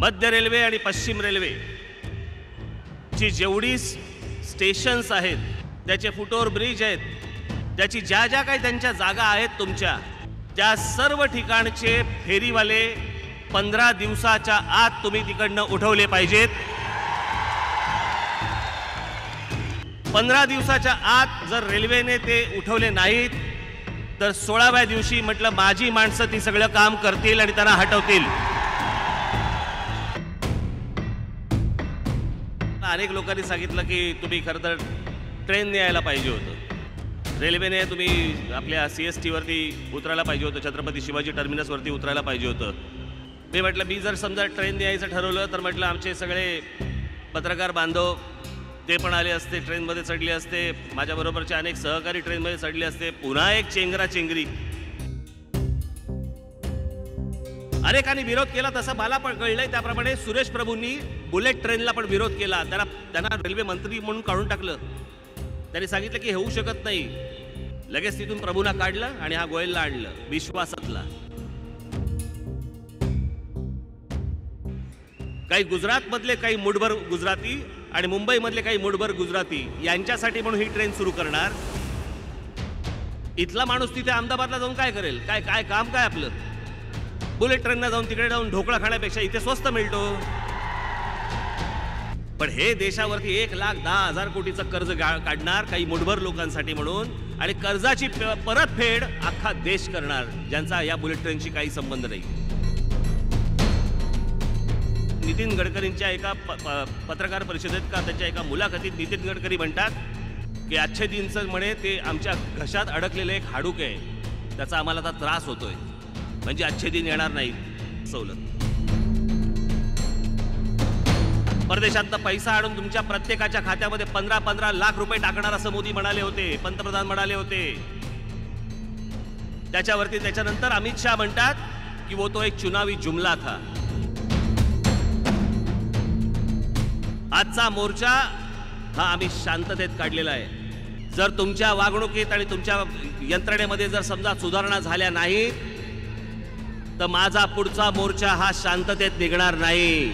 मध्य रेल्वे आणि पश्चिम रेल्वे ची जेवढी स्टेशन्स आहेत त्याचे फुटओव्हर ब्रिज आहेत त्याची ज्या ज्या काही त्यांच्या जागा आहेत तुमच्या त्या सर्व ठिकाणचे फेरीवाले पंधरा दिवसाच्या आत तुम्ही तिकडनं उठवले पाहिजेत. पंधरा दिवसाच्या आत जर रेल्वेने ते उठवले नाहीत तर सोळाव्या दिवशी म्हटलं माझी माणसं ती सगळं काम करतील आणि त्यांना हटवतील. अनेक लोकांनी सांगितलं की तुम्ही खरं तर ट्रेनने यायला पाहिजे होतं. रेल्वेने तुम्ही आपल्या सी एस टीवरती उतरायला पाहिजे होतं छत्रपती शिवाजी टर्मिनसवरती उतरायला पाहिजे होतं. मी म्हटलं मी जर समजा ट्रेनने यायचं ठरवलं तर म्हटलं आमचे सगळे पत्रकार बांधव ते पण आले असते ट्रेनमध्ये चढले असते. माझ्याबरोबरचे अनेक सहकारी ट्रेनमध्ये चढले असते. पुन्हा एक चेंगरा चेंगरी. अनेकांनी विरोध केला तसं मला पण कळलंय. त्याप्रमाणे सुरेश प्रभूंनी बुलेट ट्रेनला पण विरोध केला. त्यांना त्यांना रेल्वे मंत्री म्हणून काढून टाकलं. त्यांनी सांगितलं की होऊ शकत नाही. लगेच तिथून प्रभूंना काढलं आणि हा गोयलला आणलं विश्वासातला. काही गुजरातमधले काही मुठभर गुजराती आणि मुंबईमधले काही मुठभर गुजराती यांच्यासाठी म्हणून ही ट्रेन सुरू करणार. इथला माणूस तिथे अहमदाबादला जाऊन काय करेल? काय काय काम काय आपलं? बुलेट ट्रेनला जाऊन तिकडे जाऊन ढोकळा खाण्यापेक्षा इथे स्वस्त मिळतो. पण हे देशावरती एक लाख दहा हजार कोटीचं कर्ज गा- काढणार काही मुठभर लोकांसाठी म्हणून आणि कर्जाची परतफेड अख्खा देश करणार ज्यांचा या बुलेट ट्रेनशी काही संबंध नाही. नितीन गडकरींच्या एका प- प- पत्रकार परिषदेत का त्यांच्या एका मुलाखतीत नितीन गडकरी म्हणतात की आजचे दिनचं म्हणे ते आमच्या घशात अडकलेलं एक हाडूक आहे. त्याचा आम्हाला आता त्रास होतोय. म्हणजे आजचे दिन येणार नाही सवलत. परदेशातनं पैसा आणून तुमच्या प्रत्येकाच्या खात्यामध्ये पंधरा पंधरा लाख रुपये टाकणार असं मोदी म्हणाले होते पंतप्रधान म्हणाले होते. त्याच्यावरती त्याच्यानंतर अमित शहा म्हणतात की वो तो एक चुनावी जुमला था. आजचा मोर्चा हा आम्ही शांततेत काढलेला आहे. जर तुमच्या वागणुकीत आणि तुमच्या यंत्रणेमध्ये जर समजा सुधारणा झाल्या नाहीत तर माझा पुढचा मोर्चा हा शांततेत निघणार नाही.